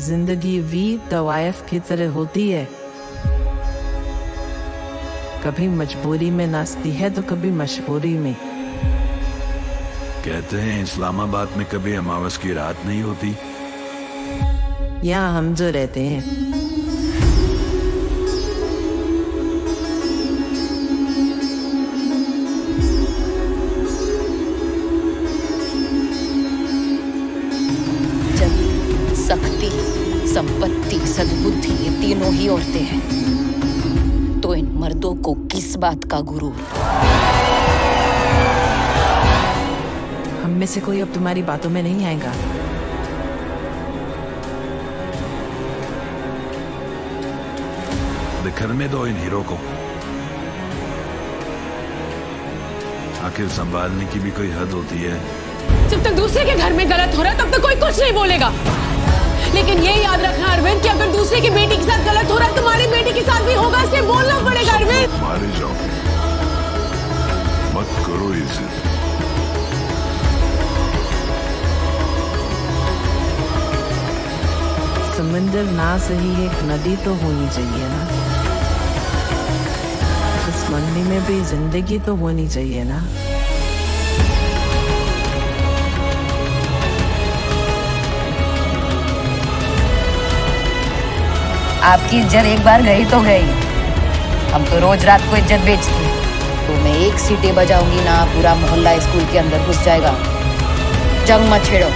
ज़िंदगी भी तवायफ की तरह होती है। कभी मजबूरी में नाचती है तो कभी मशहूरी में। कहते हैं इस्लामाबाद में कभी अमावस की रात नहीं होती। यहाँ हम जो रहते हैं संपत्ति सद्बुद्धि ये तीनों ही औरतें हैं। तो इन मर्दों को किस बात का गुरूर? हम में से कोई अब तुम्हारी बातों में नहीं आएगा। बिखरने दो इन हीरो को। आखिर संभालने की भी कोई हद होती है। जब तक दूसरे के घर में गलत हो रहा है तब तक कोई कुछ नहीं बोलेगा। लेकिन ये याद रखना अरविंद कि अगर दूसरे की बेटी के साथ गलत हो रहा है तुम्हारी बेटी के साथ भी होगा इसलिए बोलना पड़ेगा अरविंद। मारे जाओ मत करो इसे समंदर ना सही एक नदी तो होनी चाहिए ना। इस मंडी में भी ज़िंदगी तो होनी चाहिए ना। आपकी इज़्ज़त एक बार गई तो गई। हम तो रोज रात को इज़्ज़त बेचते तो मैं एक सीटें बजाऊँगी ना, पूरा मोहल्ला स्कूल के अंदर घुस जाएगा। जंग मत छेड़ो।